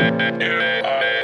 Yeah.